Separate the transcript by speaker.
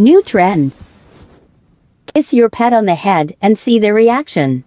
Speaker 1: New trend. Kiss your pet on the head and see their reaction.